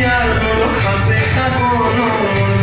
Yeah, I'm gonna